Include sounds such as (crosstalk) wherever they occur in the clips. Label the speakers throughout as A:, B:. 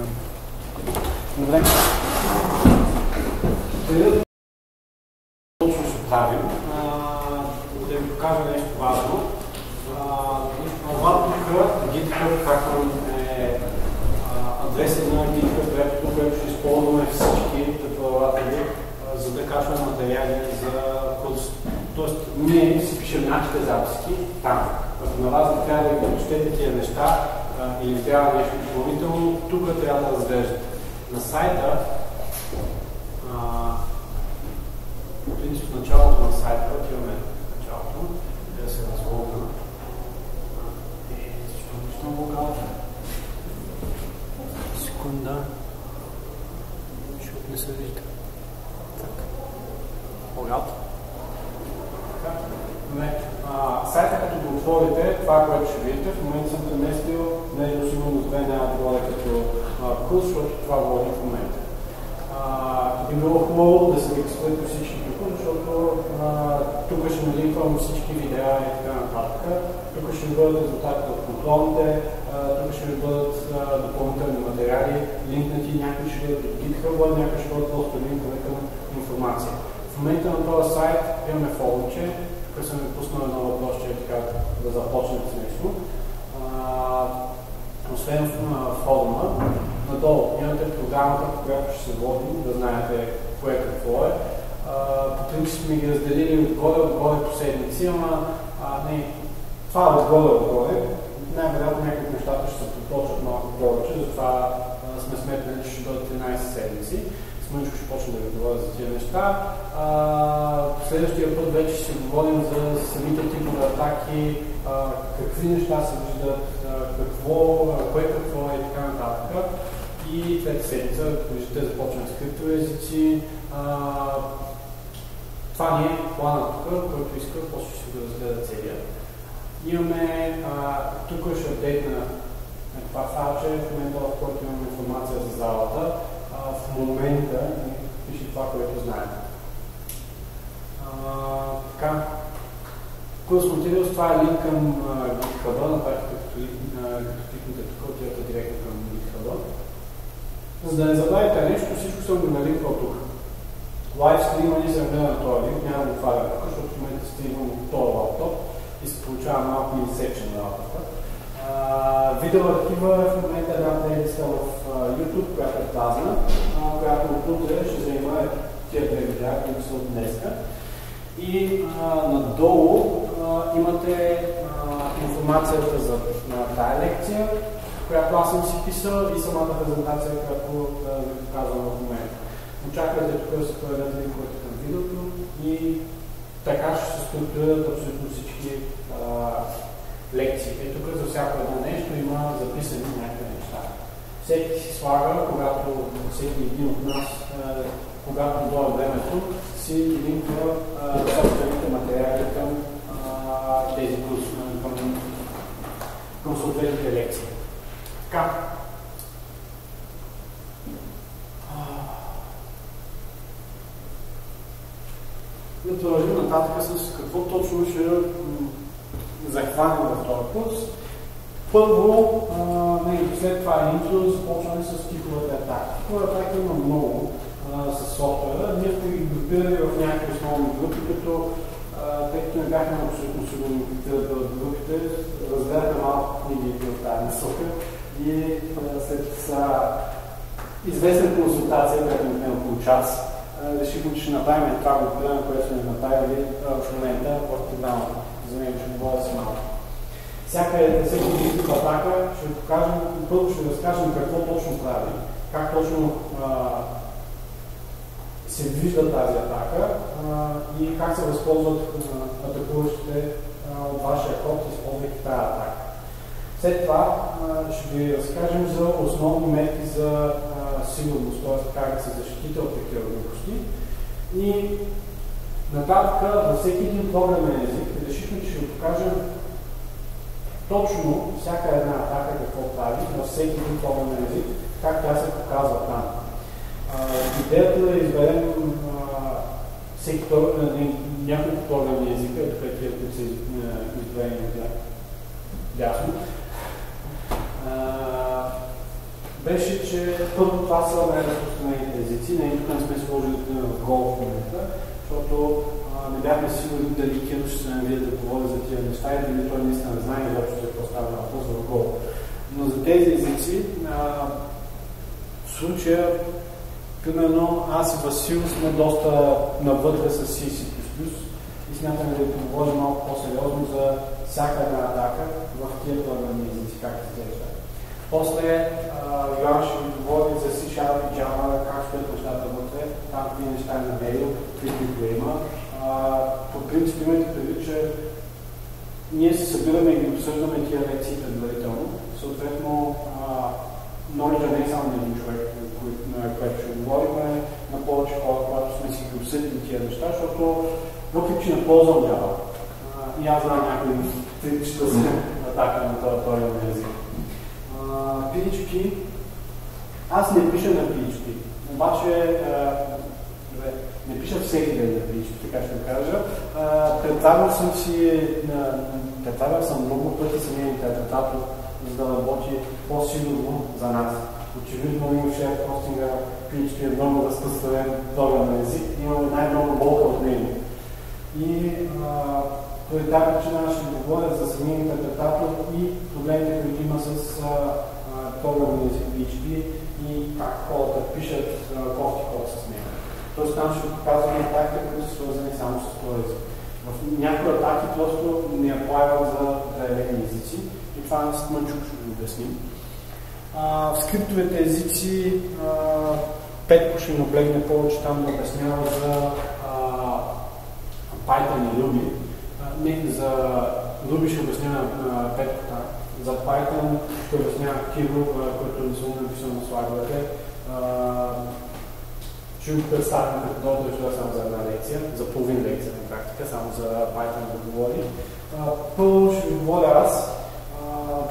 A: към... Добре.
B: Точно ще правим. Да ви покажа нещо важно. Това тук, GitHub, както е адресът на GitHub, което ще използваме всички преподаватели, за да качваме материали за курс. Тоест, ние си пишем нашите записки там. Ако на вас не трябва да ви прочетете тия неща или трябва нещо допълнително, тук трябва да разглеждате. На сайта, в принцип началото на сайта, отиваме началото, да се разлогна. И защо не много калата?
A: Секунда. Защото не се вижда. Така. Логат.
B: сайта, като отворите, това, което ще видите, в момента съм преместил между сигурно две няма като курс, защото това води в момента. би било хубаво да се регистрирате всички тук, защото а, тук ще налинквам всички видеа и така нататък. Тук ще бъдат резултатите от контролните, тук ще бъдат а, допълнителни материали, линкнати, някои ще бъдат от GitHub, някои ще бъдат просто линкове към информация. В момента на този сайт имаме форумче, тук съм ви пуснал едно въпрос, че е така да започнем с нещо. Освен в форума, надолу имате програмата, по която ще се водим, да знаете кое какво е. А, по принцип сме ги разделили отгоре, отгоре по седмици, ама а, не, това е отгоре, отгоре. Най-вероятно някои нещата ще се проточат малко повече, затова сме сметнали, че ще бъдат 13 седмици. Смънчко ще почне да ви говоря за тези неща. А, следващия път вече ще говорим за самите типове атаки, а, какви неща се виждат, а, какво, кое какво е и така нататък. И трета седмица, виждате, започваме с криптоязици. това ни е плана тук, който иска, после ще го разгледа целия. Имаме, а, тук ще апдейтна на това файлче, в момента в който имаме информация за залата в момента пише това, което знаем. така, Materials, това е линк към GitHub, на практика като кликнете тук, отивате директно към GitHub. За да не забравите нещо, всичко съм го налинкал тук. Лайв стрима ни се гледа на този линк, няма да отваря тук, защото в момента стримам от този лаптоп и се получава малко инсекшен на работата. Е в момента една плейлиста в YouTube, която е тазна, която от утре ще занимава тия две видеа, които са от днеска. И а, надолу а, имате а, информацията за на тая лекция, която аз съм си писал и самата презентация, която ви показвам в момента. Очаквайте тук да се появят линковете към видеото и така ще се структурират абсолютно всички а, лекциите. Тук за всяко едно нещо има записани някакви неща. Всеки си слага, когато всеки един от нас, е, когато дойде времето, си линква е, собствените материали към е, тези към, към съответните лекции. Така. Да продължим нататък с какво точно ще захванем в този курс. Първо, а, след това интро, започваме с типовете атаки. Типове атаки има много а, с софтуера. Ние сме ги групирали в някакви основни групи, като тъй като не бяхме абсолютно сигурни какви да бъдат групите, разгледахме малко книги в тази насока и след известна консултация, която ми е около час, решихме, че ще направим това групиране, което сме направили в момента, още двама за него ще говоря си малко. Всяка всеки тип атака ще ви покажем, първо ще разкажем какво точно прави, как точно а, се вижда тази атака а, и как се възползват атакуващите от вашия код, използвайки тази атака. След това а, ще ви разкажем за основни мерки за а, сигурност, т.е. как да се защитите от такива глупости. И нататък във всеки един програмен език решихме, че ще покажем точно всяка една атака какво прави във всеки един език, как тя се показва там. идеята е да изберем всеки няколко програмни езика, тук тия, които са изберени от дясно. беше, че първо това са най-разпространените езици. Не, тук не сме сложили в гол в момента, защото а, не бяхме сигурни дали Кирил ще се навие да говори за тия неща и дали той наистина не знае изобщо за какво става въпрос в гол. Но за тези езици, а, в случая, примерно, аз и Васил сме доста навътре с C, и смятаме да поговорим малко по-сериозно за всяка една атака в тия програмни езици, как изглежда. После Йоан ще ви говори за C Sharp и Java, как стоят нещата вътре, там какви неща е намерил, какви има. По принцип имайте предвид, че ние се събираме и обсъждаме тия лекции предварително. Съответно, knowledge не е само на един човек, на който ще говорим, на повече хора, когато сме си ги обсъдили тия неща, защото въпреки, че не ползвам Java, и аз знам някои тричета за атака на този втория език. PHP, аз не пиша на PHP, обаче не пиша всеки ден на PHP, така ще кажа. Представил съм си, представил съм много пъти самия интерпретатор, за да работи по-сигурно за нас. Очевидно имаше хостинга PHP е много разпространен програмен език, имаме най-много болка от него. И по тази причина ще говоря за самия интерпретатор и проблемите, които има с програмния език PHP и как хората пишат кофти. Тоест там ще показваме атаките, които са свързани само с този език. В някои атаки просто не аплайват за определени езици и това с мънчук ще го обясним. А, в скриптовете езици а, Петко ще наблегне повече там да обяснява за а, Python и Ruby. Не, за Ruby ще обясня на Петко там. За Python ще обясня Киро, който не съм написал на слайдовете. Ще го представим долу дойде само за една лекция, за половин лекция на практика, само за Python да говори. Първо ще ви говоря аз.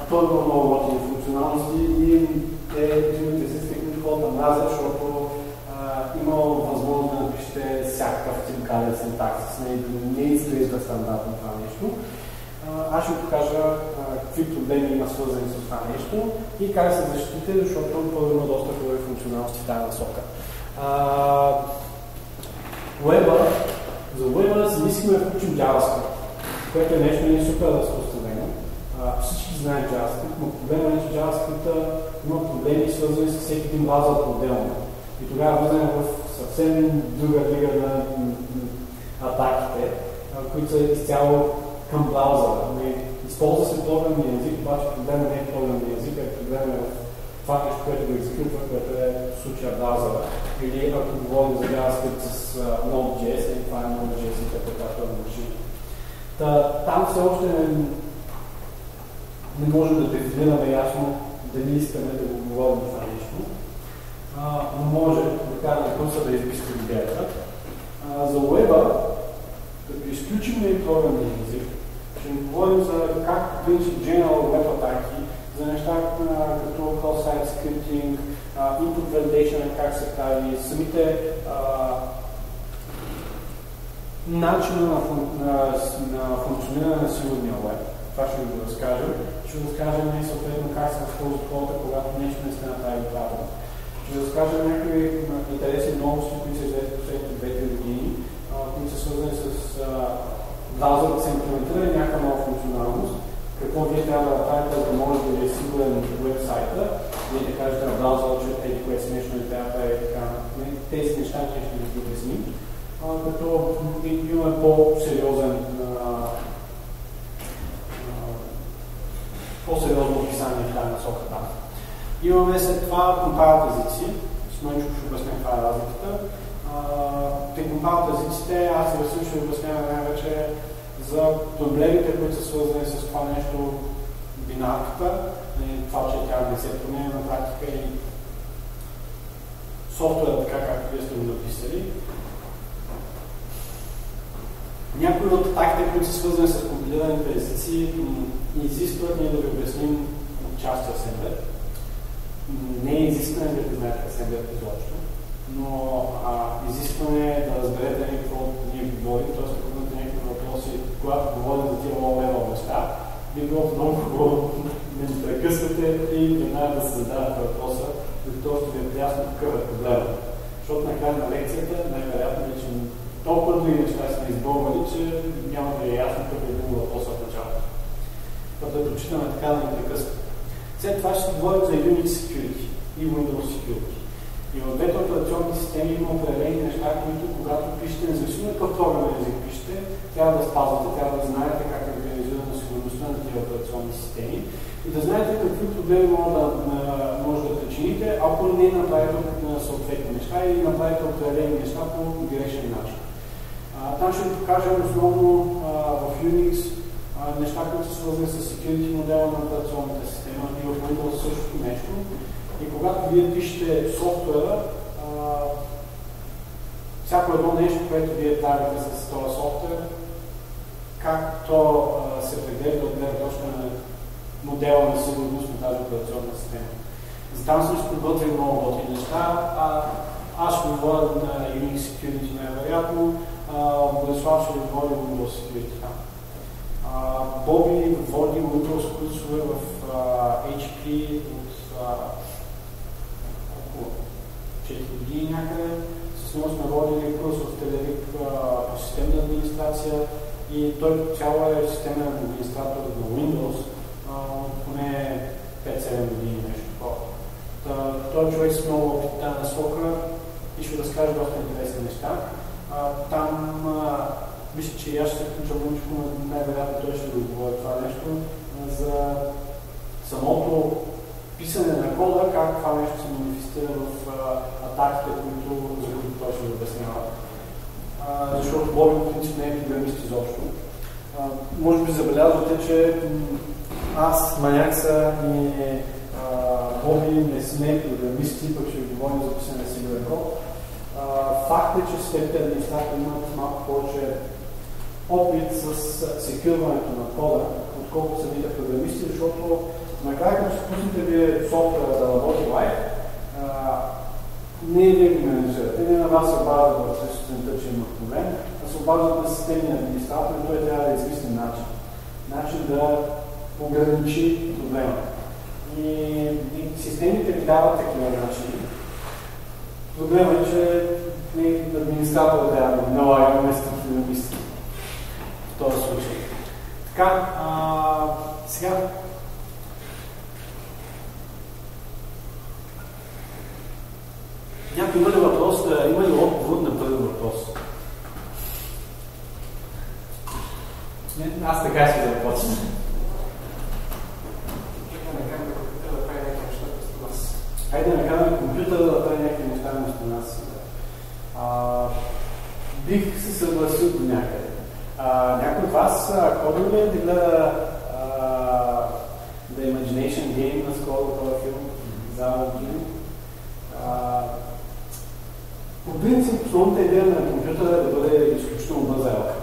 B: Първо много готини функционалности и те един езици, които хората мразят, защото има възможност да напишете всякакъв тип гаден синтаксис. Не, не изглежда стандартно това нещо. Аз ще ви покажа какви проблеми има свързани с това нещо и как се защитите, защото първо има доста хубави функционалности в тази насока. Уеба, за Уеба си искаме да включим JavaScript, което е нещо не е супер разпространено. Всички знаят JavaScript, но проблема е, че JavaScript има проблеми свързани с всеки един база по-отделно. И тогава влизаме в съвсем друга лига на атаките, които са изцяло към браузъра. Използва се програмния език, обаче проблема не е програмния език, а проблема е в това нещо, което го екзекютва, което е в случая браузъра. Или ако говорим за JavaScript с Node.js, и това е Node.js интерпретатор на машини. Та, там все още не, не можем да дефинираме ясно дали искаме да го говорим това нещо, а, но може да кажем курса да изписка идеята. А, за уеба, като изключим и програмния език, ще говорим за как принцип General Web атаки, за неща като cross-site scripting, input validation, как се прави, самите начина на, фун, на, на функциониране на сигурния веб. Това ще ви го разкажем. Ще ви разкажем и съответно как се възползват хората, когато нещо не сте направили правилно. Ще ви разкажем някои интересни новости, които са известни последните 2-3 години, които са свързани с браузър да се имплементира някаква нова функционалност, какво вие трябва да направите, за да може да ви е сигурен веб-сайта, вие да кажете на браузъра, че еди кое си нещо не трябва да е така. Тези неща ще ще ви обясним, като имаме по-сериозен по-сериозно описание в тази насока там. Имаме след това компарат езици. С Мънчо ще обясням каква е разликата. Те компарат езиците, аз и ще обяснявам най-вече за проблемите, които са свързани с това нещо, бинарката, това, че тя не се променя на практика и софтуера така, както вие сте го написали. Някои от атаките, които са свързани с компилираните езици, изискват ние да ви обясним части асемблер. Не е изискване да ви знаете асемблер изобщо, но а, изискване да разберете какво ние говорим, т.е когато говорим за тия лоу неща, би било много хубаво да ни прекъсвате и веднага да се задавате въпроса докато още ви е приясно какъв е проблема. Защото на края на лекцията най-вероятно вече толкова други неща сме изборвали, че няма да е ясно какъв е бил въпрос в началото. Това да прочитаме така да ни прекъсва. След това ще говорим за Unix Security и Windows Security. И в двете операционни системи има определени неща, които когато пишете, независимо какъв програмен език пишете, трябва да спазвате, трябва да знаете как е организирана сигурността на тези операционни системи и да знаете какви проблеми може да, може да причините, ако не направите съответни неща или направите определени неща по грешен начин. Там ще ви покажем основно а, в Unix а, неща, които са свързани с security модела на операционната система и в Windows същото нещо. И когато вие пишете софтуера, всяко едно нещо, което вие правите с този софтуер, как то се прегледа от гледна точка на модела на сигурност на тази операционна система. За там съм ще много готини неща. А, аз ще говоря на Unix Security най-вероятно, Борислав ще говори Windows Security. Боби води Windows курсове в HP от 4 години някъде. С него сме водили курс в Телевик по системна администрация и той цяло е системен администратор на Windows, поне 5-7 години нещо такова. Той човек с много опит на скока и ще разкаже доста интересни неща. А, там а, мисля, че аз ще се включа мъничко, но най-вероятно той ще да говори това нещо за самото писане на кода, как това нещо се манифестира в а, атаките, които, които той ще обяснява. защото Боби по принцип не е програмист изобщо. Може би забелязвате, че аз, Манякса и Боби не сме програмисти, пък ще ви говорим за писане сигурен код. Факт е, че светите администратори имат малко повече опит с секюрването на кода, отколкото самите програмисти, защото накрая като се пуснете вие софтуера да работи лайв, не е вие ги менеджерате, не на вас се обажда в сутринта, че има проблем, а се обаждат на системния администратор и той трябва да измисли начин. Начин да ограничи проблема. И, и системите ви дават такива начини. Проблема е, че администратора трябва да налага вместо финансист в този случай. Така, а, сега Някой има ли въпрос? Има ли отговор на първи въпрос? Не, аз така ще започна. Хайде да накараме компютъра да прави някакви неща вместо нас. А, бих се съгласил до някъде. А, някой от вас ходил ли е да гледа The Imagination Game на скоро този филм? За години? По принцип, основната идея на компютъра е да бъде изключително бърза елка.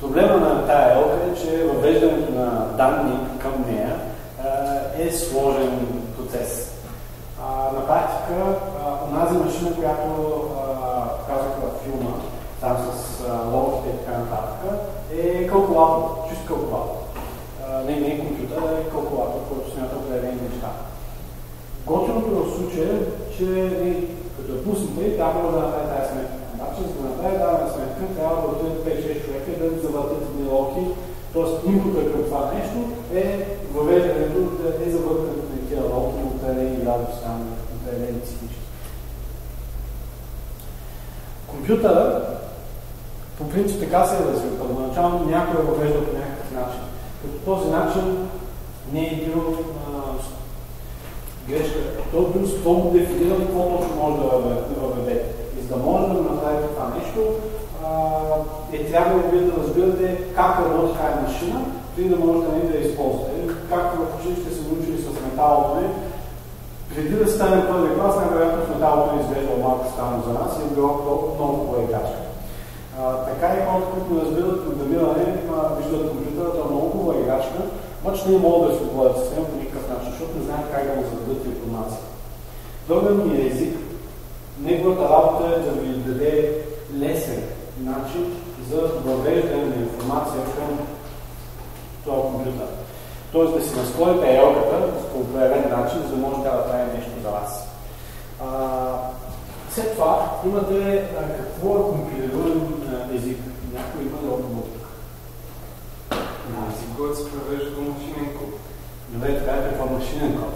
B: Проблема на тая елка е, че въвеждането на данни към нея е сложен процес. На практика, онази машина, която казах в филма, там с логите и така нататък, е калкулатор, чист калкулатор. Не, не е компютър, а е калкулатор, който смята определени неща. Готиното в случая е, че като пуснете, тя може да направи тази сметка. Обаче, за да направи тази сметка, трябва да отидат 5-6 човека да завъртат едни локи. Тоест, инпута към това нещо е въвеждането, е завъртането на тия локи на определени градуси, там, определени циклички. Компютъра по принцип така се е развил. Първоначално някой е въвеждал по някакъв начин. Като този начин не е бил грешка. Той е бил строго дефиниран какво точно може да въведе. И за да може да направите това нещо, е трябвало вие да разбирате как работи тази машина, преди да можете да, да я използвате. Както в училище се научили с металото преди да стане първи клас, най-вероятно металото ни изглежда малко странно за нас и е било много по-играчка. така и хората, които разбират програмиране, виждат компютъра, е много хубава играчка, обаче не могат да се говорят с него защото не знаят как да му зададат информация. Програмният език, неговата работа е да ви даде лесен начин за въвеждане на информация към този компютър. Тоест да си насклоните елката по определен начин, за да може да направи нещо за вас. А, след това имате а, какво е компилируем език. Някой има ли отговор тук?
A: Език, който се превежда до машинен код.
B: Добре, така е какво машинен код.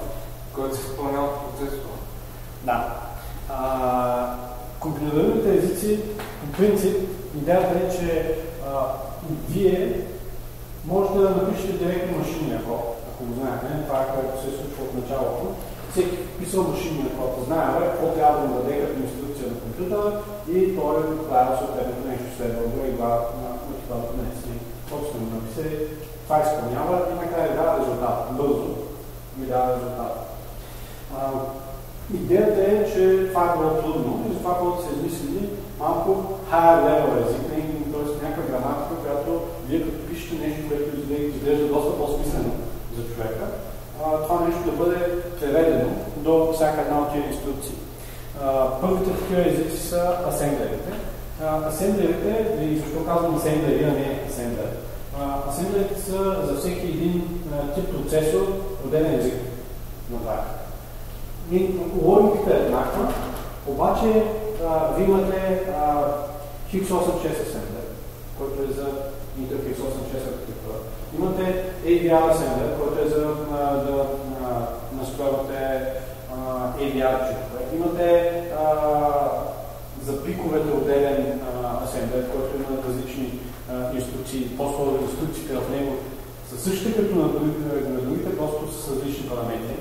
A: Който се изпълнява процесора.
B: Да. А, компилируемите езици, по принцип, идеята е, че а, вие можете да напишете директно машинния код, ако го знаете. Това е което се случва от началото. Всеки писал машинния код, знае какво трябва да му даде като инструкция на компютъра и той правил съответното нещо следва и това на това не си. Му написа, това изпълнява и накрая дава резултат. Бързо ми дава резултат. А, идеята е, че това е било трудно и затова когато се измислили малко higher level език, т.е. някаква граматика, която вие като пишете нещо, което изглежда доста по-смислено за човека, а, това нещо да бъде преведено до всяка една от тези инструкции. Първите такива езици са асемблерите. Асемблерите, и защо казвам асемблери, а не асемблер, асемблерите са за всеки един а, тип процесор отделен език на практика. Логиката е еднаква, обаче а, ви имате X86 асемблер, който е за Intel X86 архитектура. Имате AVR асемблер, който е за а, да настроявате AVR чипове. Имате а, за пиковете отделен асемблер, който има различни а, инструкции, по-скоро инструкциите в него са същите като на, другите, просто с различни параметри.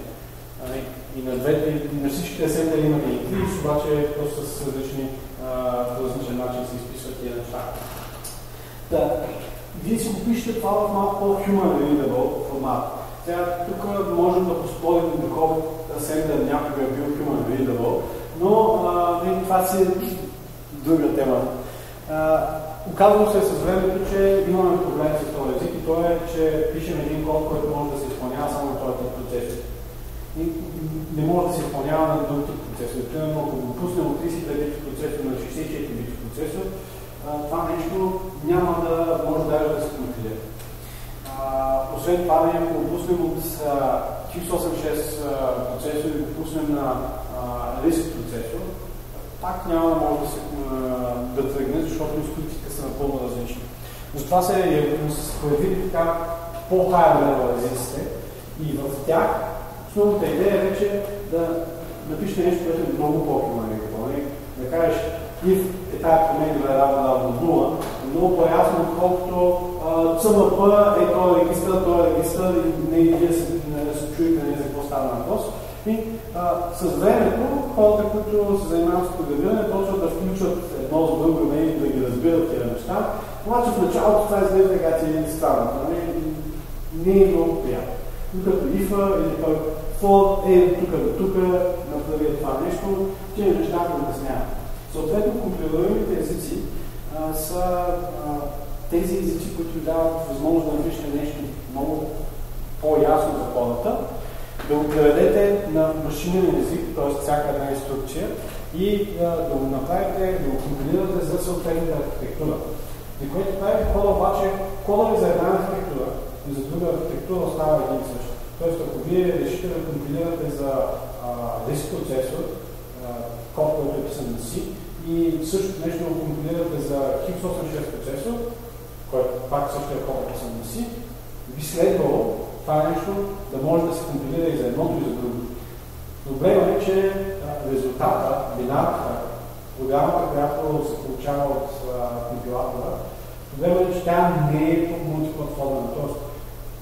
B: И на, двете, на всичките асемблери има и клипс, обаче просто с различни, по различен начин се изписват тия неща. Да, вие си го пишете това в малко по-human readable формат. Сега тук можем да поспорим доколко асемблер някога е бил human readable, но а, това си е друга тема. Оказвам се с времето, че имаме проблем с този език и то е, че пишем един код, който може да се изпълнява само на този процес не може да се изпълнява на друг тип процесор. Примерно, ако го пуснем от 32 бит процесор на 64 бит процесор, това нещо няма да може даже да се компилира. Освен това, ако го пуснем от x86 процесор и го пуснем на RISC пак няма да може да се да тръгне, защото инструкциите са напълно различни. Затова се, се появили така по-хайер езиците и в тях Основната идея е вече да напишете нещо, което е много. Нали? Да кажеш, if е тази променлива е равна равно 0, е много по-ясно, отколкото CMP е този регистър, този регистър и не вие се, чуете за какво става въпрос. И с времето хората, които се занимават с програмиране, почват да включват едно с друго и да ги разбират тези неща. Обаче в началото това изглежда така, че е странно. Нали? Не е много приятно. Докато ифа или пък for е тук до тук, направи това нещо, тези неща го обясняват. Съответно, компилируемите езици а, са а, тези езици, които дават възможност да напишете нещо много по-ясно за хората, да го преведете на машинен език, т.е. всяка една инструкция, и а, да го направите, да го компилирате за съответната архитектура. И което прави хора обаче, кода ви за една архитектура и за друга архитектура остава един и същ. Тоест, ако вие решите да компилирате за риск процесор, код, който е писан на C, и същото нещо да компилирате за x86 процесор, който пак същия код е писан на C, би следвало това нещо да може да се компилира и за едното и за другото. Проблема е, че резултата, бинарата, програмата, която се получава от компилатора, проблема е, че тя не е мултиплатформена. Тоест,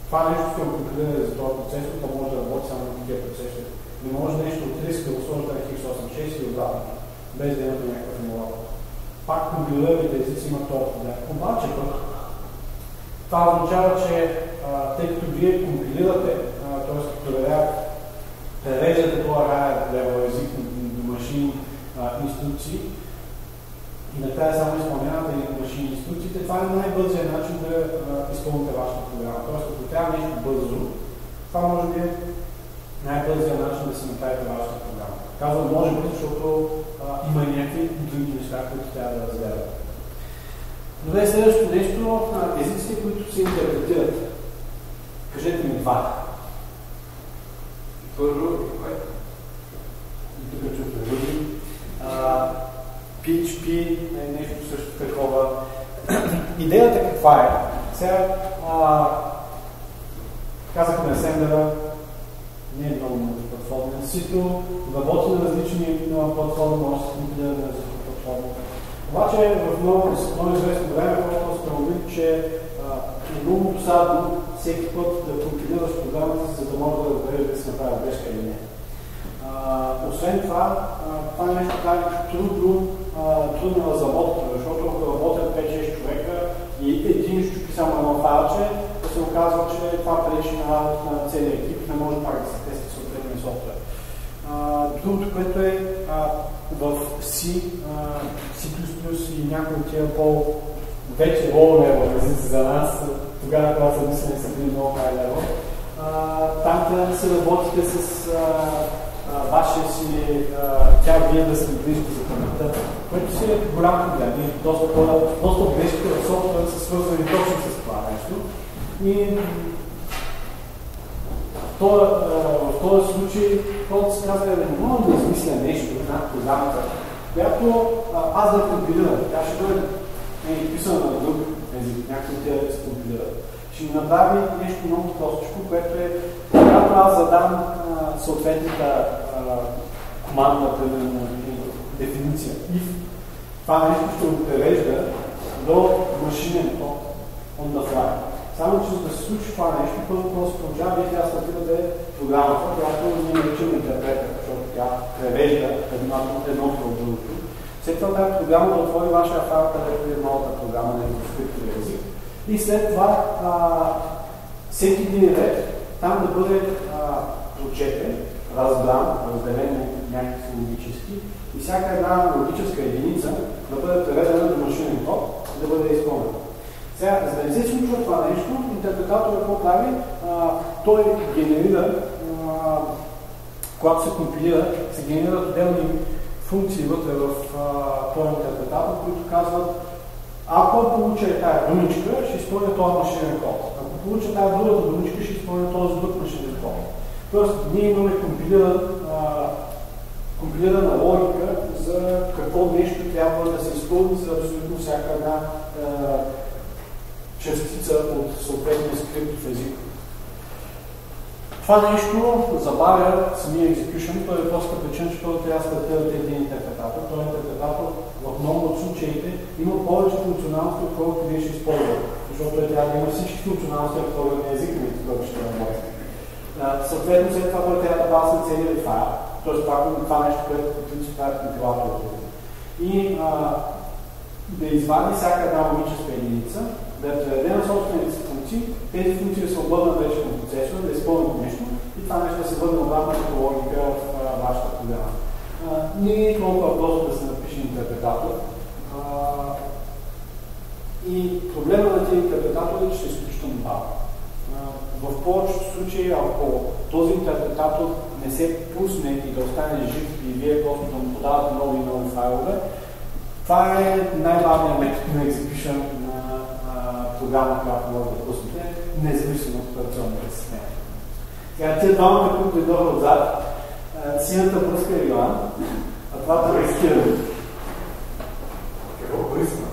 B: това нещо ще определя за този процес, то може да работи само на такива процеси. Не може нещо от риск да го сложите на X86 и обратно, без да имате някакъв емулатор. Пак компилиралите езици имат този проблем. Обаче пък, това означава, че тъй като вие компилирате, т.е. като превеждате това рая левел език на машини инструкции, и накрая само изпълнявате машини инструкциите, това е най-бързият начин да изпълните вашата програма. Тоест, ако трябва нещо бързо, това може би е най-бързият начин да си направите вашата програма. Казвам може би, защото а, има и някакви други неща, които трябва да разгледате. Добре, следващото нещо, езиците, които се интерпретират. Кажете ми два.
A: Първо, кое?
B: Тук чухте. А, PHP е нещо също такова. (clears throat) Идеята каква е? Сега а, казахме Асемблера, не е много платформен. Сито работи на различни платформи, може да се компилира на различни платформи. Обаче в много, много известно време хората установили, че е много досадно всеки път да компилираш програмата, за да може да разбереш да си направи грешка или не. А, освен това, а, това нещо така трудно, а, трудно разработка, защото ако работят 5-6 човека и един щупи само едно файлче, да се оказва, че това пречи на работа на целия екип, не може пак да се тести съответния софтуер. Другото, което е а, в C, C++ и някои от тия по вече low level езици за нас, тогава, когато са мислени, са били много high level. Там трябва да се работите с вашия си, тя вие да се движите за паметта, което си е голям проблем. Доста, доста грешки в софтуера са свързани точно с това нещо. И в този случай хората се казва, да не мога да измисля нещо, една програмата, която аз да компилирам. Тя ще бъде е писана на друг език, някой те се компилират. Ще ми направи нещо много простичко, което е, когато аз задам съответната командна дефиниция if, това нещо ще го превежда до машинен код on the fly. Само, че за да се случи това нещо, първо просто получава, вие трябва да да е програмата, която ние наричаме интерпретър, защото тя превежда едното от другото. След това тази програма да отвори вашия файл, където е новата програма на скриптовия език. И след това а, всеки един ред там да бъде прочетен, разбран, разделен някакви логически и всяка една логическа единица да бъде преведена до машинен код и да бъде изпълнена. Сега, за да не се случва това нещо, интерпретаторът какво прави? Той генерира, когато се компилира, се генерират отделни функции вътре в този интерпретатор, които казват ако получа тази думичка, ще изпълня този машинен код. Ако получа тази другата думичка, ще изпълня този друг машинен код. Тоест, ние имаме компилиран, компилирана логика за какво нещо трябва да се изпълни за абсолютно всяка една частица от съответния скриптов език. Това нещо забавя самия execution, той е просто причина, че той трябва да стартирате един интерпретатор. Той интерпретатор в много от случаите има повече функционалности, отколкото вие ще използвате. Защото той трябва да има всички функционалности, ако това не е език, който ще работи. Съответно, след това той трябва да пасне целият файл. Тоест, това, това нещо, което по принцип прави компилаторът. И а, да извади всяка една логическа единица, да предаде на собствените си функции, тези функции да се обърнат вече към процесора, да изпълнят нещо и това нещо да се върне обратно като логика в вашата програма. Не е толкова просто да се напише интерпретатор. А, и проблема на тези интерпретатори е, че са изключително бавни. В повечето случаи, ако този интерпретатор не се пусне и да остане жив и вие просто да му подавате нови и нови файлове, това е най-бавният метод на execution програма, която може да пуснете, независимо от операционната система. Сега, тия двамата, които дойдоха отзад, сината бръска е Йоан, а това е Скиран.
A: Какво бръсна?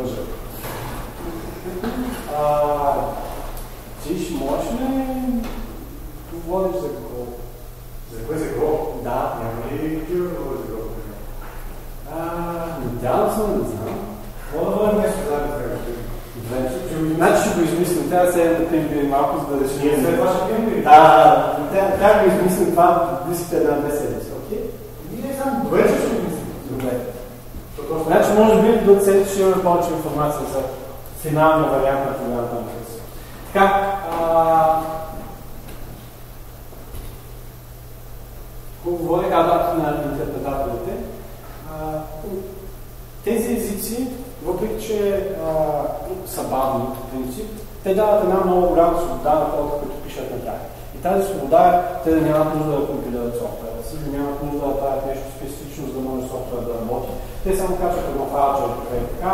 B: Лъжа. Ти ще можеш ли говориш за какво?
A: За кое за какво?
B: Да.
A: Няма ли такива да говориш за какво?
B: Надявам се, не знам.
A: Мога да бъде нещо за да
B: Значи ще го измислим. Трябва да се да пимби малко, за да решим.
A: Ние това ще пимби.
B: Да, трябва да го измислим това близките една-две седмици, окей?
A: Ние само добре ще го измислим.
B: Добре. Значи, може би до седмица ще имаме повече информация за финалния вариант на програмата на Хрис. Така, хубаво говорих адапт на интерпретаторите. Тези езици въпреки че а, са бавни по принцип, те дават една много голяма свобода на хората, които пишат на тях. И тази свобода те да нямат нужда да компилират софтуера си, да нямат нужда да правят нещо специфично, за да може софтуера да работи. Те само качват едно файлче от е така,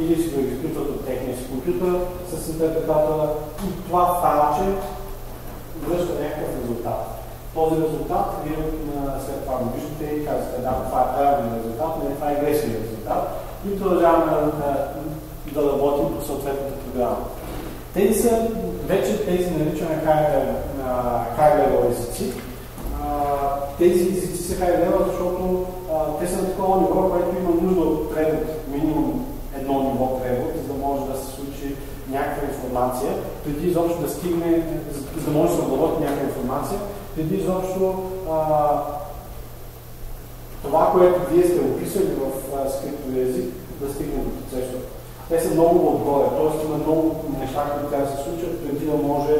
B: или си го изключват от техния си компютър с интерпретатора и това файлче връща някакъв резултат. Този резултат вие след това го виждате и казвате, да, това е правилният резултат, не това е грешният резултат и продължаваме да, работим по съответната програма. Тези са, вече тези наричаме level езици. Тези езици са level, защото а, те са на такова ниво, което има нужда от превод, минимум едно ниво превод, за да може да се случи някаква информация, преди изобщо да стигне, за да може да обработи някаква информация, преди изобщо а, това, което вие сте описали в скриптовия език, да стигне до процесора. Те са много отгоре, т.е. има много неща, които трябва да се случат, преди да може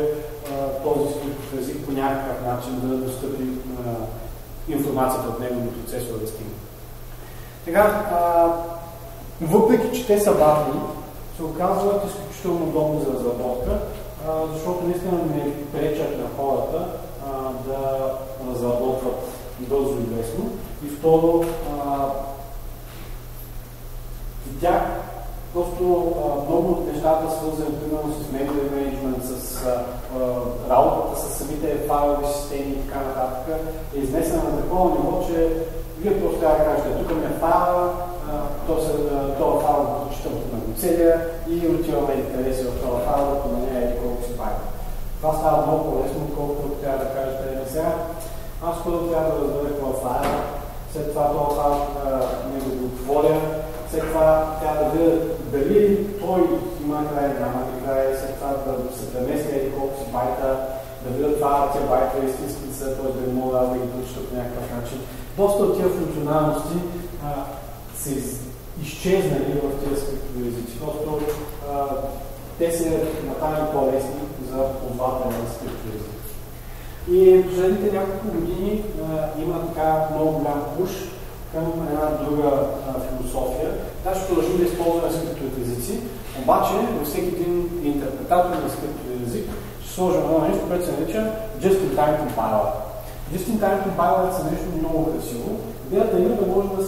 B: а, този скриптов език по някакъв начин да достъпи а, информацията от него до процесора да стигне. Така, а, въпреки, че те са бавни, се оказват изключително удобни за разработка, защото наистина не пречат на хората а, да разработват бързо и лесно. И второ, а, тях просто а, много от нещата, свързани примерно с memory management, с а, работата с самите файлови системи и така нататък, е изнесена на такова ниво, че вие просто трябва да кажете, тук ми е файла, това файл го прочитам на целия и отиваме и къде си в този файл, да променя или колко си байта. Това става много по-лесно, отколкото трябва да кажете, не сега, аз първо трябва да разбера какво файл, след това този файл не го отворя, след това трябва да видя дали той има край, няма ли край, след това да се преместя или колко си байта, да видя това, тези байта истински са, т.е. да не мога да ги прочита по някакъв начин. Доста от тези функционалности а, са из, изчезнали в тези скриптови езици. Просто те се направили по-лесни за ползвателя на скриптови езици. И последните няколко години а, има така много голям пуш към една друга а, философия. Да, ще продължим да използваме скриптовите езици, обаче във всеки един интерпретатор на скриптовия език ще сложим едно нещо, което се нарича Just-in-Time Compiler. Just-in-Time Compiler са нещо много красиво. Идеята е да може да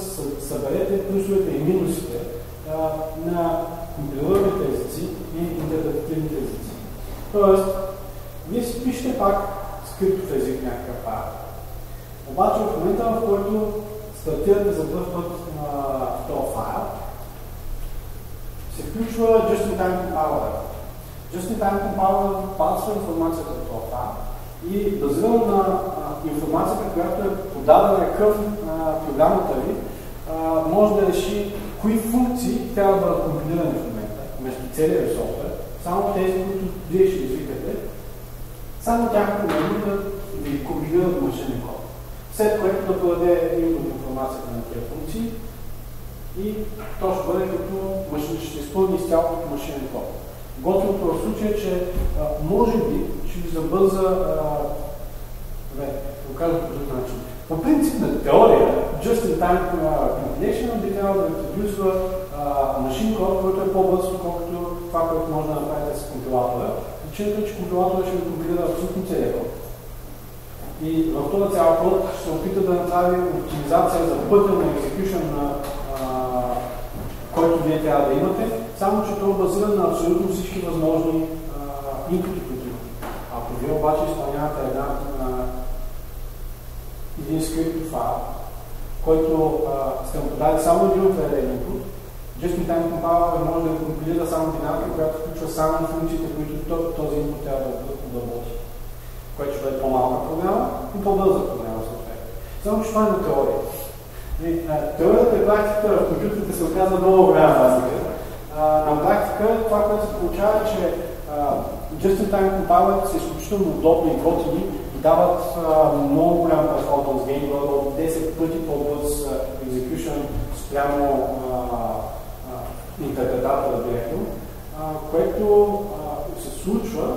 B: съберете плюсовете и минусите а, на компилираните езици и интерпретативните езици. Тоест, вие си пишете пак скриптов език някакъв файл. Обаче в момента, в който стартирате за първ път на този файл, се включва Just-in-Time Compiler. Just-in-Time Compiler пазва информацията от този файл и базирано на информацията, която е подадена към а, програмата ви, може да реши кои функции трябва да бъдат компилирани в момента, вместо целия софтуер, само тези, които вие ще извикате, само тях примерно да ви компилират машинен код. След което да подаде инпут информацията на тези функции и то ще бъде като машин, ще изпълни изцяло като машинен код. Готвото в случая, че а, може би ще ви забърза да го кажа по друг начин. По принцип на теория, just-in-time compilation би трябвало да интродюсва машин код, който е по-бърз, отколкото това, което може да направите с компилатора. Е, че компилатора ще ви компилира абсолютно целият код. И в този цял код ще се опита да направи оптимизация за пътя на execution на който вие трябва да имате, само че то е базиран на абсолютно всички възможни инпути, които имате. Ако вие обаче изпълнявате една, а, един скрипт файл, който а, сте му подали само един определен input, Just-in-time compiler може да компилира само динамика, която включва само функциите, които този input трябва да, да работи. Което ще бъде по-малка програма и по-бърза програма съответно. Само че това е на теория. Теорията и практиката в компютрите се оказва много голяма разлика. На практика това, което се получава е, че Just-in-time compilers са изключително удобни и готини и дават много голям performance gain, от 10 пъти по-бърз execution спрямо интерпретатора директно, което а, се случва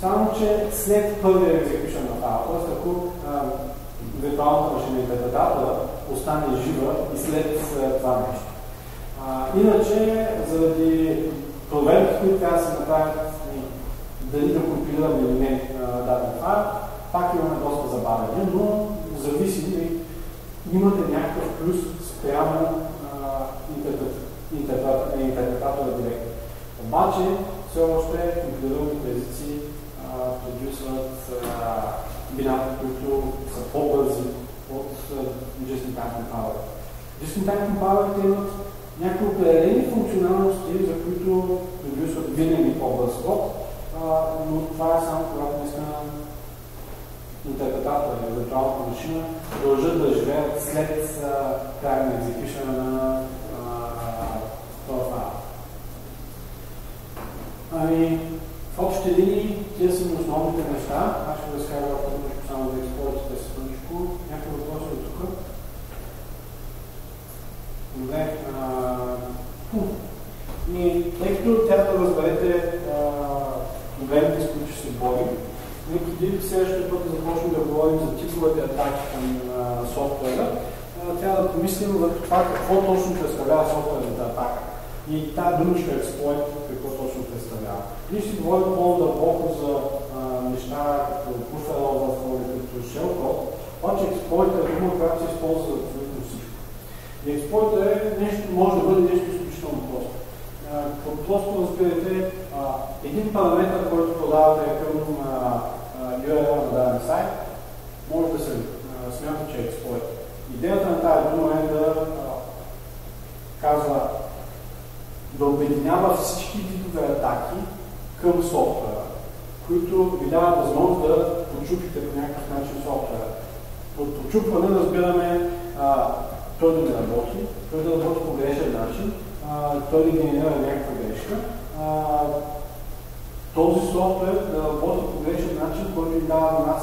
B: само, че след първия execution на файла, т.е. ако виртуалната машина интерпретатора остане жива и след това нещо. А, иначе, заради проверки, които трябва да се направят дали да компилираме или не даден файл, пак имаме доста забавяне, но зависи дали имате някакъв плюс спрямо интерпретатора директно. Обаче, все още компилираните езици продюсват бината, които са по-бързи от Just in Time Power. Just in Time Power имат някои определени функционалности, за които продюсват винаги по-бърз код, но това е само когато наистина интерпретатора или виртуалната машина продължат да живеят след края на екзекишена на този файл. Ами, в общи линии, тези са основните неща. Аз ще разкажа нещо само за експортите секундичко. Някакви въпроси от тук? Добре. И тъй като трябва да разберете проблемите, с които ще се борим, ние преди следващия път да започнем да говорим за типовете атаки към софтуера, трябва да помислим върху това какво точно представлява софтуерната атака. И тази думичка експлойт какво точно представлява. Ние ще говорим по-дълбоко за а, неща като overflow или като shellcode, обаче експлойт е дума, която се използва за абсолютно всичко. И експлойт е нещо, може да бъде нещо изключително просто. Като просто разбирате, един параметр, който подавате към URL на даден сайт, може да се смята, че е експлойт. Идеята на тази дума е да казва да обединява всички видове атаки към софтуера, които ви дават възможност да почупите по някакъв начин софтуера. От почупване разбираме а, той да не работи, той да работи по грешен начин, а, той да генерира някаква грешка. А, този софтуер да работи по грешен начин, който ни дава на нас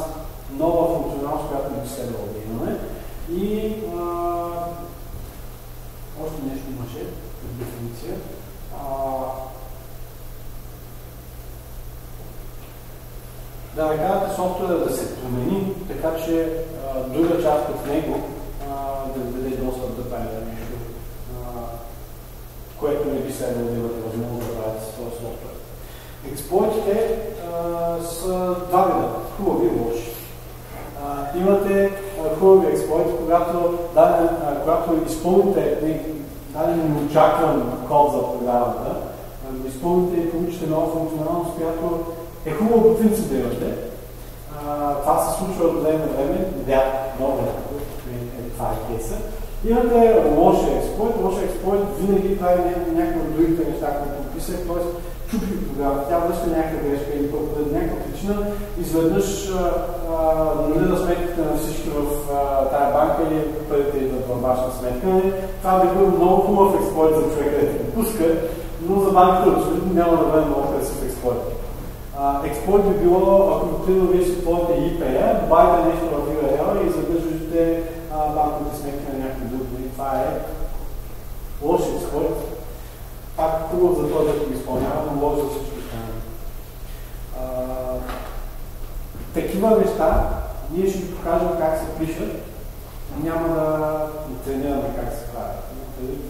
B: нова функционалност, която ни следва да имаме. И а, още нещо имаше, дефиниция. Да накарате софтуера да се промени, така че а, друга част от него а, да даде достъп да прави нещо, което не би следвало да имате възможност да правите с този софтуер. Експлойтите са два вида, хубави и лоши. имате хубави експлойти, когато, даден, когато изпълните даден неочакван код за програмата, да изпълните и получите нова функционалност, която е хубаво по принцип да имате. това се случва от време на време, много рядко, е, това е кейса. Имате лошия експлойт, лошия експлойт винаги прави някакви от другите неща, които описах, т.е. чупи програмата, тя връща някаква грешка или пък някаква причина изведнъж намира сметките на всички в тая банка или парите идват в ваша сметка. Това би бил много хубав експлойт за човека да те пуска, но за банката очевидно няма да бъде много красив експлойт. Експлойт би било, ако примерно вие си ползвате IPA, добавите нещо в URL и задържате банковите сметки на някакви други. Това е лош експлойт. Пак хубаво за този, да го изпълнява, но лош за всички останали. Такива неща ние ще ви покажем как се пишат, няма да оценяваме как се правят.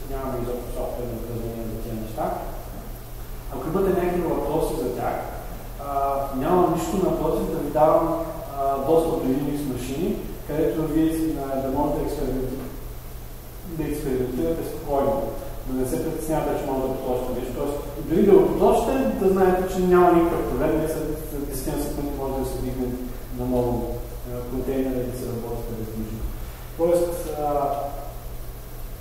B: Нямаме изобщо софтуерно упражнение за тези неща. Ако имате някакви въпроси за тях, нямам нищо напротив да ви давам достъп до Unix машини, където вие да можете да експериментирате спокойно, да не се притеснявате, че може да поточите нещо. Тоест, дори да го поточите, да знаете, че няма никакъв проблем, не след 10 секунди може да се вдигне на ново контейнера и да се работите бездвижно. Тоест, а,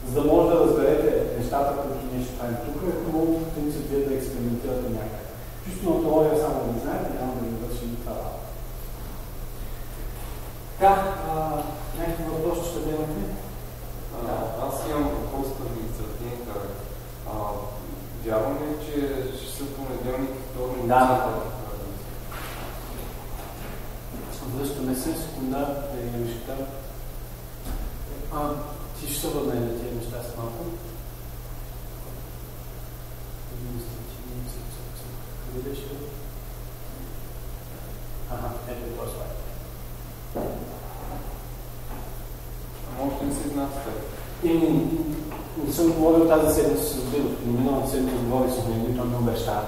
B: за да може да разберете нещата, които ние ще правим тук, е хубаво принцип вие да експериментирате някъде. Чисто на теория само да не знаете, няма да ви вършим това Така, някакви въпроси ще да имате?
A: Аз имам въпрос към административната. Вярвам ли, че ще са понеделник и вторник?
B: Да. Връщаме се, секунда, да видим неща. А, ти ще се върна на тези неща с малко. Къде беше? Ага, ето е този слайд.
A: Може да не се изнасяте.
B: И не съм говорил тази седмица с Билов, но миналата седмица говорих с него и той ми обеща,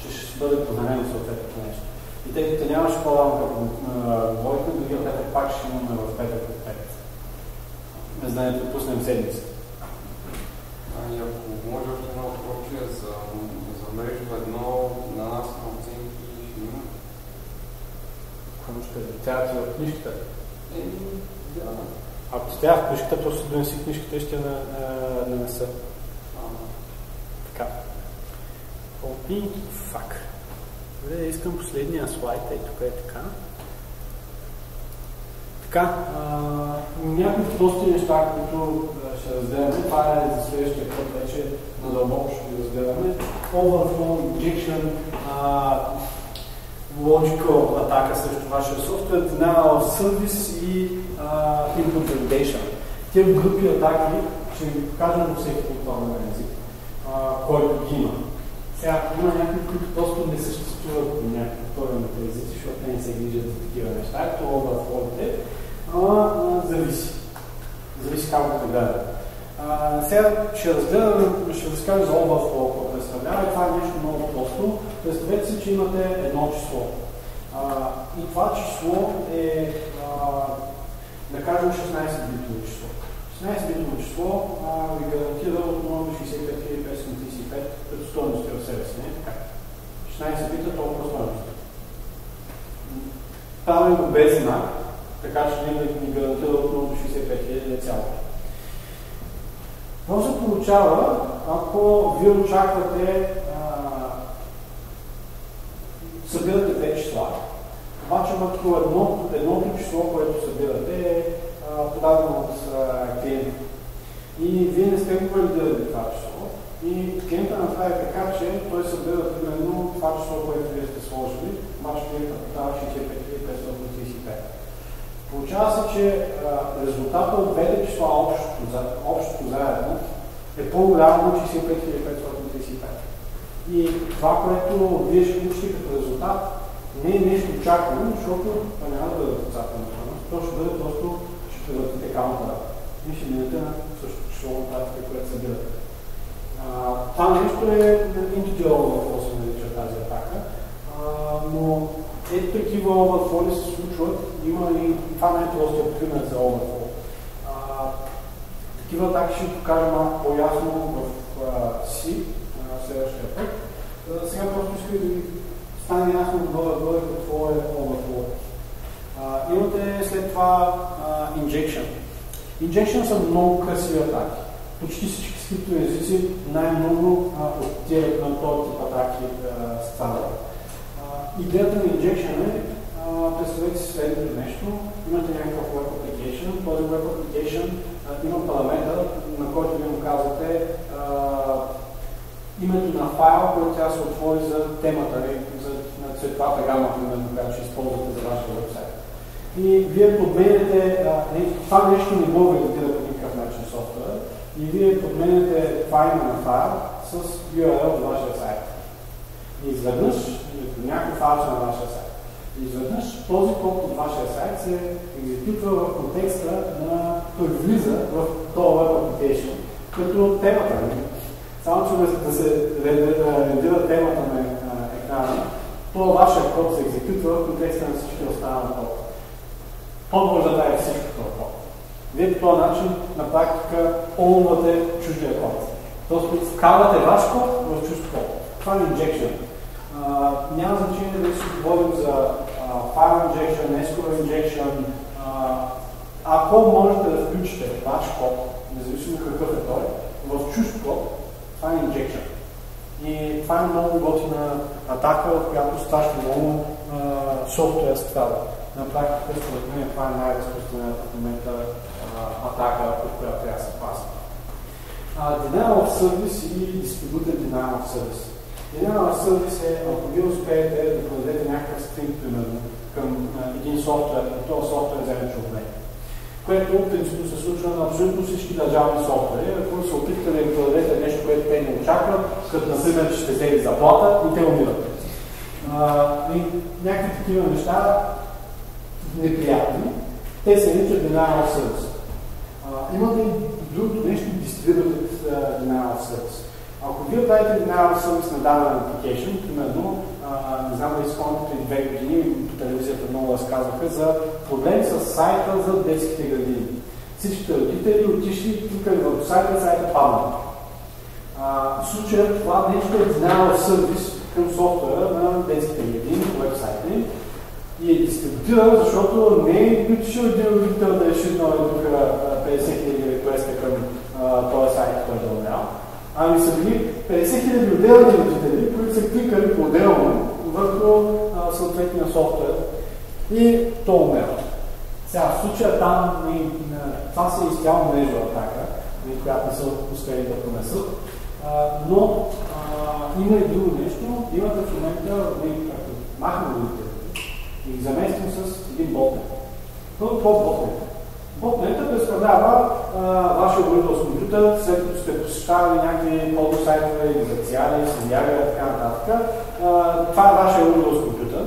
B: че ще бъде променено съответното нещо. И тъй като нямаше по-рано като говорихме, другия петък пак ще имаме в петък от пет. Не знае да пуснем седмица.
A: А и ако може още едно прочие за, за мрежово едно на нас на оценки ще има.
B: Кому ще е? Тя ти в книжката.
A: Еми, да.
B: Ако ти тя в книжката, то си донеси книжката и ще я нанеса. Така. И фак. Добре, искам последния слайд, ей тук е така. Така, някои прости неща, които ще разгледаме, това е за следващия път вече надълбоко ще ги разгледаме. Overflow, injection, uh, logical атака срещу вашия софтуер, denial of service и input validation. Тия групи атаки ще ви покажем на всеки платформен език, uh, който ги има. Сега има някои, които просто не съществуват някакви езици, защото те не се грижат за такива неща, като overflow а, зависи. Зависи как го гледа. сега ще разгледам, ще разкажа за overflow, какво представлява. Това е нещо много просто. Представете си, че имате едно число. А, и това число е, а, да кажем, 16-битово число. 16-битово число а, ви гарантира от 0 до 65 като стойности в себе си. Не? Така. 16 бита толкова стойности. Правим го без знак, така че ние ни гарантира от 0 до 65 хиляди е цялото. Какво се получава, ако вие очаквате събирате две числа, обаче върху едно, едното число, което събирате е подадено от клиента. И вие не сте го валидирали това число. И клиента направи така, че той събира примерно това число, което вие сте сложили, обаче клиента подава 65 Получава се, че резултата от двете числа общото, общото заедно е по-голямо от 65 535. И това, което вие ще получите като резултат, не е нещо очаквано, защото това няма да бъде отрицателна стойност. То ще бъде просто, ще превъртите каунтера. И ще минете на същото число на трафика, което събирате. Това нещо е интегрално се нарича тази атака, но ето такива overflow се случват. Има и това не е просто пример за overflow. Такива атаки ще покажа малко по-ясно в C следващия път. Сега просто да ви стане ясно горе-горе какво е overflow. Имате след това а, injection. Injection са много красиви атаки. Почти всички скрипто езици най-много от тези на този тип атаки страдат. Идеята на injection е, представете си следното нещо, имате някакъв web application, този web application а, има параметър, на който ви му казвате а, името на файл, който трябва се отвори за темата, за на цветовата гама, примерно, която ще използвате за вашия вебсайт. И вие подменяте, това нещо не го валидира по никакъв начин софтуера, и вие подменяте това име на файл с URL от вашия сайт. И изведнъж някой фалча на вашия сайт. Изведнъж този код от вашия сайт се екзекютва в контекста на... Той влиза в този web application, като темата. Не? Нали? Само, че да се рендира темата на екрана, то вашия код се екзекютва в контекста на всички останали код. Код може да даде всичко това код. Вие по този начин на практика олвате чуждия код. Тоест вкарвате ваш код в чужд код. Това е injection няма значение дали си говорим за injection, SQL injection. Uh, ако можете да включите ваш код, независимо какъв е той, в чужд код, това е injection. И това е много готина атака, в която страшно много софтуер страда. На практика, според мен, това е най-разпространената в момента uh, атака, от която трябва да се пази. Denial of service и distributed denial of service. Една сервис е, ако вие успеете да подадете някакъв стринг, примерно, към един софтуер, и този софтуер вземе човек, което принципно се случва на абсолютно всички държавни софтуери, ако се опитате да им продадете нещо, което те не очакват, като например, че сте взели заплата и те умират. и някакви такива неща неприятни, те се наричат denial of service. Имате и другото нещо, distributed denial of. Ако вие правите една на даден application, примерно, а, не знам дали спомняте преди две години по телевизията много разказваха за проблем с сайта за детските градини. Всичките родители отишли, кликали върху сайта, сайта падна. В случая това нещо е denial сервис към софтуера на детските градини, вебсайта и е дистрибутиран, защото не е отишъл един родител да е шитнал и тук 50 хиляди реквеста към този сайт, който е умрял. Ами са били 50 хиляди отделни родители, които са кликали по-отделно върху съответния софтуер и то умрял. Сега, в случая там това се е изцяло мрежова атака, която не са успели да понесат, но а, има и друго нещо. Имате в момента, махаме родители и ги заместим с един ботнет. Първо, това ботнет. Ботнета представлява вашия оборудвал с компютър, след като сте посещавали някакви подосайтове или социали, семяга и така нататък. това е вашия оборудвал с компютър,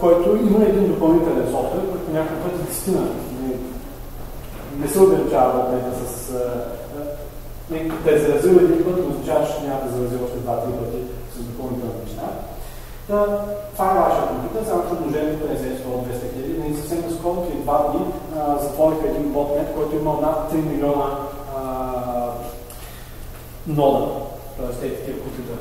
B: който има един допълнителен софтуер, който път е дестина. Не, не се ограничава ботнета с да е заразил един път, означава, че няма да зарази още два-три пъти с допълнителни неща. Та, това е вашия компютър, само че умножението е 200 хиляди. Нали, съвсем наскоро и два дни затвориха един ботнет, който има над 3 милиона а, нода, т.е. те такива.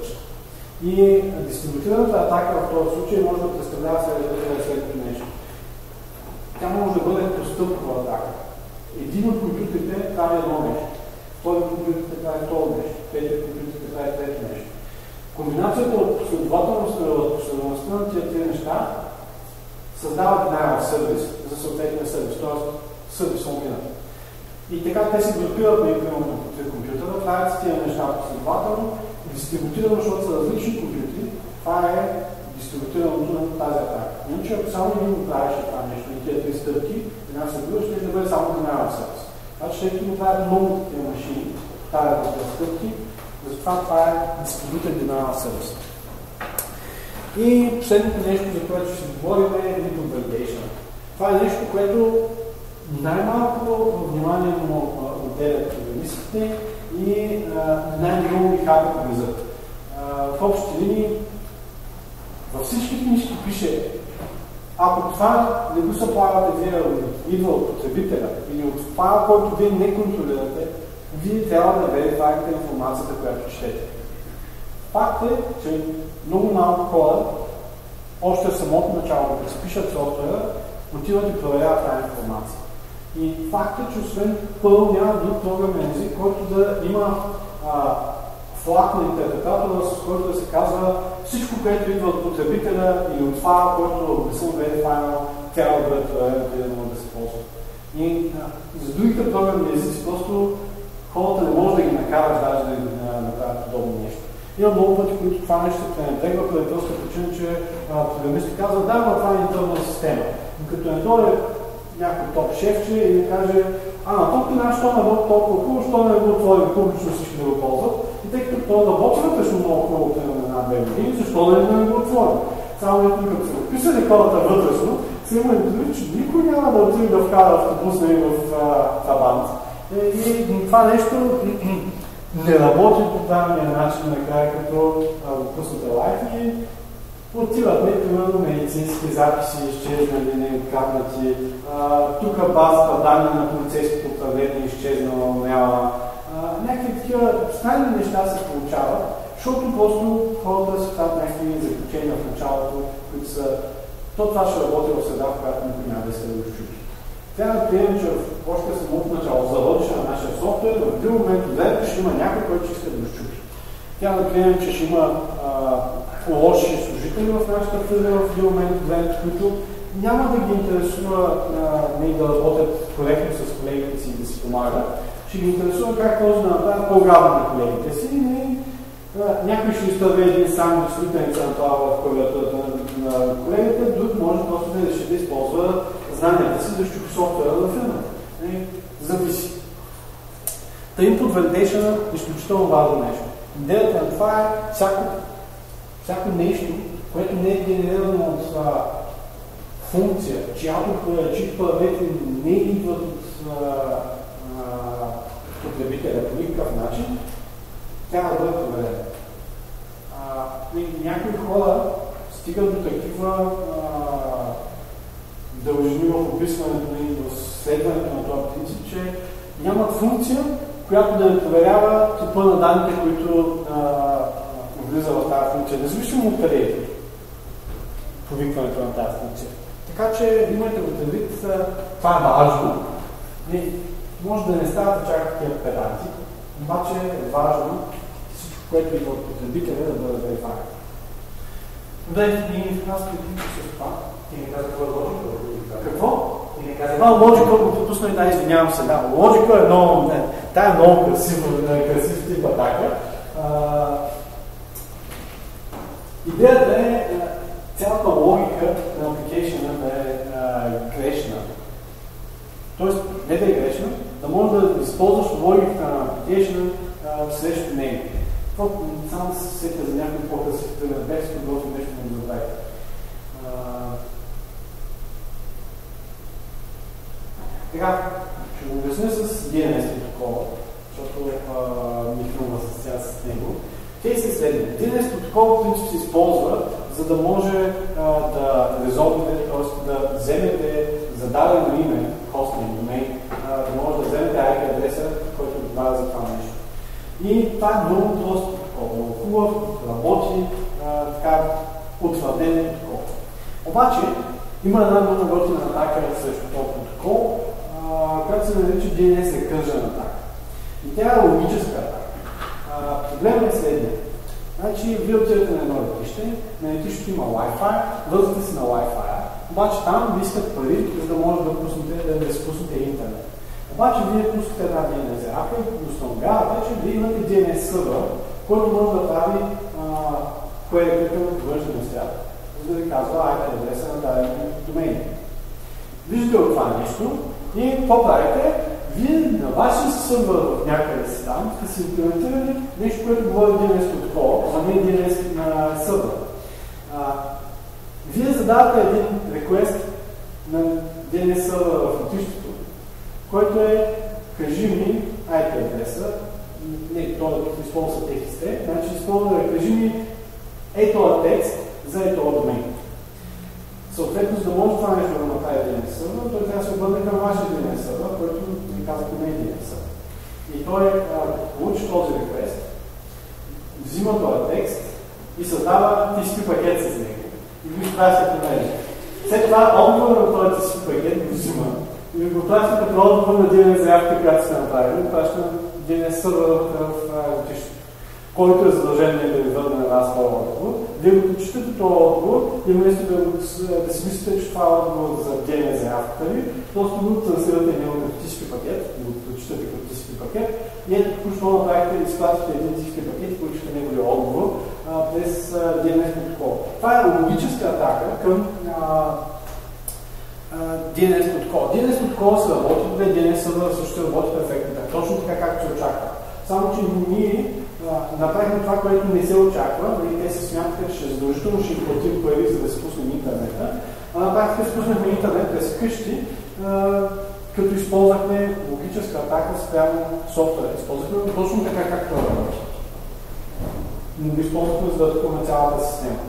B: И дистрибутираната атака в този случай може да представлява следното нещо. Тя може да бъде постъпкова атака. Един от компютрите прави едно нещо. Втори компютър е второ нещо. Трети компютър е трето нещо. Комбинацията от последователността от последователността на тези три неща създават denial сервис за съответния сервис, т.е. сервис логинът. И така те се групират на примерно по три компютъра, правят с тия неща последователно, дистрибутирано, защото са различни компютри, това е дистрибутираното на тази атака. Иначе ако само един го правеше това нещо и тези три стъпки, една се друга, ще бъде само denial сервис. Значи, тъй като правят много такива машини, тази стъпки, затова това е дистрибутен denial service. И последното нещо, за което ще говорим е Little Validation. Това е нещо, което най-малко внимание му отделят програмистите и най-много ги хапят влизат. В общи линии във всички книжки пише ако това не го съплавате вие, идва от потребителя или от файл, който вие не контролирате, вие трябва да верифайите информацията, която четете. Факт е, че много малко хора, още в самото начало, да се пишат софтуера, отиват и проверяват тази информация. И факт е, че освен първо няма друг програмен език, който да има а, флаг на интерпретатора, с който да се казва всичко, което идва от потребителя или от файл, който не съм верифайнал, трябва да бъде проверено да се ползва. И а, за другите програмни езици просто хората не може да ги накарат даже да направят подобно нещо. Има много пъти, които това нещо се пренебрегва, поради просто причина, че програмисти казват, да, но това е интерна система. Но като не дойде някой топ шефче и да каже, а на топ наш, що не работи толкова хубаво, що не го отвори публично всички да го ползват. И тъй като той работи вътрешно много хубаво на една-две години, защо да не го отвори? Само като като са описали хората вътрешно, се има предвид, че никой няма да отиде да вкара автобус нали, в Табант. Е, и това нещо (clears throat) не работи по правилния начин накрая, като го пуснете лайф и отиват не, примерно медицински записи, изчезнали, неоткраднати, тук базата данни на полицейското управление изчезнала, умряла. Някакви такива странни неща се получават, защото просто хората си правят някакви заключения в началото, които са то това ще работи в среда, в която никой няма да се да чути. Трябва да приемем, че още самото начало заложи на нашия софтуер, в един момент от ще има някой, който ще иска да го щупи. Трябва да приемем, че ще има а, лоши служители в нашата фирма в един момент от които няма да ги интересува не да работят коректно с колегите си и да си помагат. Ще ги интересува как този да направят по-градно на колегите си и някой ще изтърве един сам слитеница на това в клавиатурата на колегите, друг може просто да реши да използва знанията си да щупи софтуера на фирмата. Зависи. Та input validation е изключително важно нещо. Идеята на това е всяко, всяко нещо, което не е генерирано от а, функция, чиято, чието параметри не идват от потребителя по никакъв начин, трябва да бъде проверена. някои хора стигат до такива а, дължини в описването и в следването на този принцип, че нямат функция, която да не проверява типа на данните, които а, влиза в тази функция, независимо от къде е повикването на тази функция. Така че имайте го предвид, това е важно. И може да не ставате чак такива педанти, обаче е важно всичко, което идва от потребителя да бъде верифайно.
C: Да, и аз преди с това, ти не каза какво е логика.
B: Какво?
C: Ти не каза
B: А, логика го пропусна и да, извинявам се. Да, логика е много, не, тая е много красиво, красив тип атака. Идеята е цялата логика на апликейшена да е а, грешна. Тоест, не да е грешна, да можеш да използваш логиката на апликейшена срещу нея. Това само се сетя за някой по-късив пример, без да нещо да го забравите. Така, ще го обясня с DNS протокола, защото ми хрумва с сега с него. Кейс е следния. DNS протокол в принцип се използва, за да може а, да резолвите, т.е. да вземете зададено име, хостинг домейн, да може да вземете IP адреса, който отговаря за това нещо. И това е много прост протокол, много хубав, работи, а, така, утвърден протокол. Обаче, има една много готина атака срещу този протокол, която се нарича DNS recursion атака. И тя е логическа атака. Проблемът е следния. Значи, вие отидете на едно летище, на летището има Wi-Fi, вързвате си на Wi-Fi, обаче там ви искат пари, за да може да пуснете, да не спуснете интернет. Обаче вие пускате една DNS рака и установявате, че вие имате DNS сервер, който може да прави което към външния свят, за да ви казва IP адреса на даден домен. Виждате от това нещо, и какво правите? Вие на вашия сървър в някъде си там сте си имплементирали нещо, което говори DNS протокол, а не DNS на сървър. вие задавате един реквест на DNS сървър в летището, който е кажи ми IP адреса, не, то използва TXT, значи използва кажи ми ей този текст за ей този домен. Съответно, за да може това нещо да направи един сервер, той трябва да се обърне към вашия един сервер, който ни казва не е един сервер. И той получи този реквест, взима този текст и създава TCP пакет с него. И го изпраща при мен. След това отговор на този TCP пакет го взима и го праща като отговор на DNS заявка, която сте направили, праща на DNS сервер в летището който е задължен да ви върне на нас този отговор. Вие го прочитате този отговор и вместо да, да си мислите, че това е отговор за гения за авторите ви, просто го трансирате като тишки пакет, го прочитате като пакет и ето току-що направихте и изпратите един тишки пакет и получите неговия отговор а, през DNS протокол. Това е логическа атака към а, DNS протокол. DNS протокол се работи DNS също работи перфектно, точно така както се очаква. Само, че ние направихме това, което не се очаква. Нали, те се смятаха, че задължително ще платим пари, за да спуснем интернета. А на практика спуснахме интернет през къщи, като използвахме логическа атака спрямо софтуер. Използвахме го точно така, както работи. Но го използвахме за да атакуваме цялата система.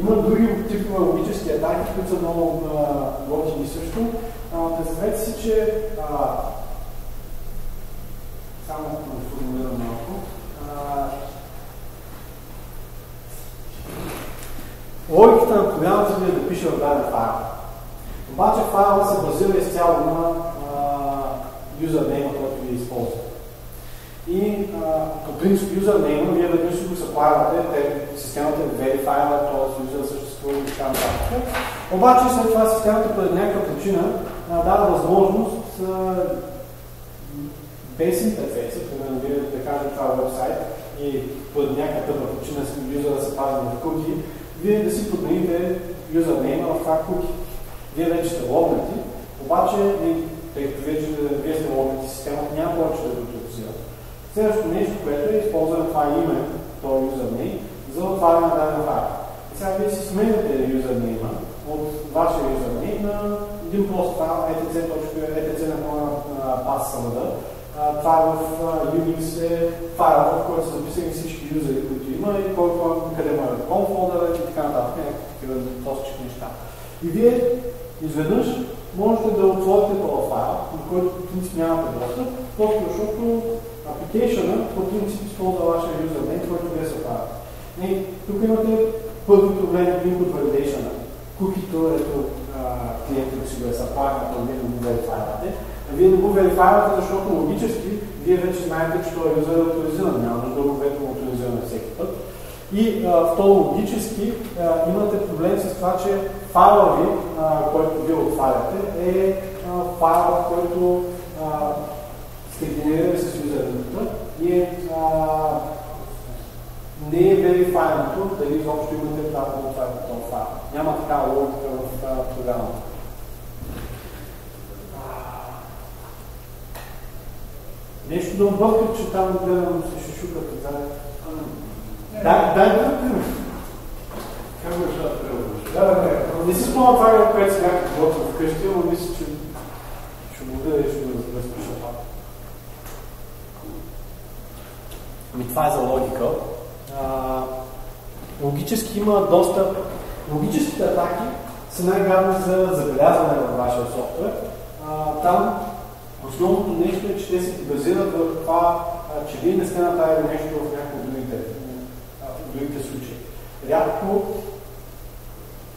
B: Има други типове логически атаки, които са много готини също. Представете си, че а, само да формулирам малко. Логиката на програмата е да пише в даден файл. Обаче файлът се базира изцяло на юзернейма, който ви използва. И а, по принцип юзернейма, вие веднъж го съплавате, те, системата е верифайла, т.е. юзер съществува и така нататък. Обаче след това системата по някаква причина дава възможност без интерфейса, примерно вие да кажете това е вебсайт и по някаква причина юзера се пази в куки, вие да си подмените юзернейма в това куки. Вие вече сте логнати, обаче, тъй като вече вие сте логнати системата, няма повече да го утилизира. Следващото нещо, което е използване това име, този юзернейм, за отваряне на даден файл. И сега вие си сменяте юзернейма от вашия юзернейм на един прост файл etc.etc на пас съвъда, това в Unix е файл, в който са записани всички юзери, които има и кой, къде му е home folder и така нататък, някакви такива простички неща. И вие изведнъж можете да отворите този файл, на който по принцип нямате достъп, просто защото application по принцип използва вашия юзернейм, който вие се правите. Тук имате първи проблем input validation. Кукито, ето, клиентите си го е съплагат, но вие не го верифайвате. Вие не го верифайвате, защото логически вие вече знаете, че той юзер е авторизиран, няма нужда да го авторизиране всеки път. И второ, логически а, имате проблем с това, че файла ви, а, който вие отваряте, е а, файла, който сте генерирали с юзерната и е, не е верифайното дали изобщо имате право да отваряте този файл. Няма такава логика в програмата. Нещо да обърка, че там гледам се ще шукат да, дай да например.
C: Как го ще да?
B: Да, да, не. Си спомня това, което сега готвя вкъщи, но мисля, че ще го видя и ще го разпиша това. Ами това е за логика. А, логически има доста... Логическите атаки са най-гадни за забелязване във вашия софтуер. А, там основното нещо е, че те се базират в това, че вие не сте направили нещо в някакво другите случаи. Рядко,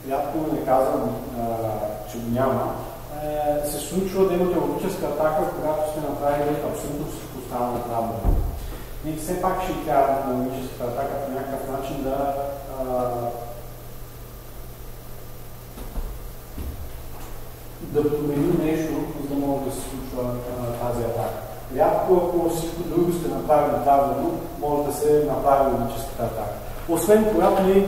B: рядко не казвам, че го няма, е, се случва да имате логическа атака, когато сте направили абсолютно всичко останало правилно. И все пак ще трябва на логическата атака по някакъв начин да а, да промени нещо, може да се случва а, тази атака. Рядко, ако всичко друго сте направили правилно, може да се направи логическата атака освен когато ли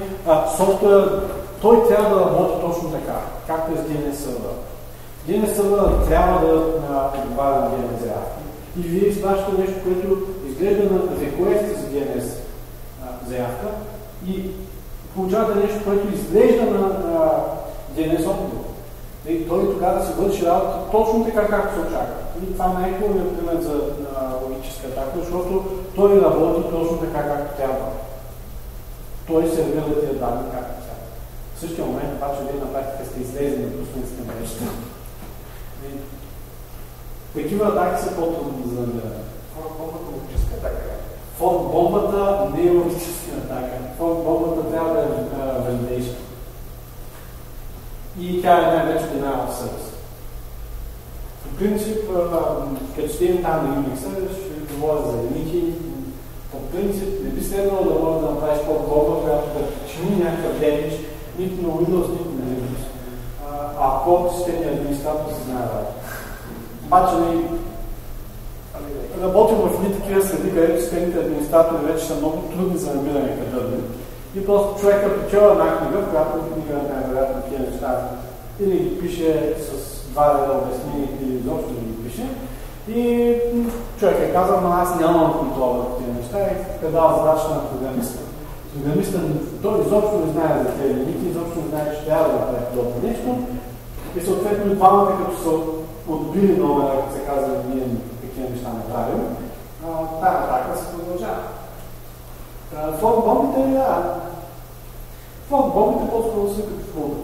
B: софтуер, той трябва да работи точно така, както е с DNS сервер. DNS сервер трябва да отговаря на DNS заявки. И вие изпращате нещо, което изглежда на request за DNS заявка и получавате нещо, което изглежда на, на DNS отговор. И той тогава да се върши работа точно така, както се очаква. И това е най-хубавият пример за логическа атака, защото той работи точно така, както трябва той сервира тия данни както сега. В същия момент обаче вие на практика сте излезли на пуснете на мрежата. Такива атаки са по-трудни за намиране.
C: Бомбата логическа атака.
B: Фон бомбата не е логическа атака. Фон бомбата трябва да е validation. И тя е най-вече denial of service. По принцип, като стигнем там на Unix, ще говоря за лимити, по принцип не би следвало да може да направиш по-бомба, която да причини някакъв демидж, нито на Windows, нито на Linux. Ако системният администратор се знае да. Обаче не работим в едни такива среди, където системните администратори вече са много трудни за намиране къде И просто човека печела една книга, която книга най-вероятно тия неща или ги пише с два реда обяснения, или изобщо да ги пише, и човек е казал, но аз нямам контрол върху тези неща и е дал задача на програмиста. Програмиста, той изобщо не знае за тези лимити, изобщо не знае, че трябва да направи подобно нещо. И съответно двамата, като са отбили номера, като се казва, ние такива неща не правим, тази атака се продължава. Форт бомбите, да. Форт бомбите по-скоро са като флода.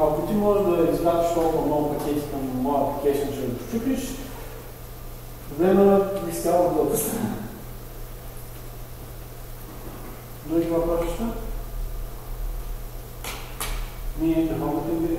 B: Ако ти можеш да извадиш толкова много пакети към моя application, че да почупиш, Проблема изцяло глупост. Други въпроси? Ние не могат да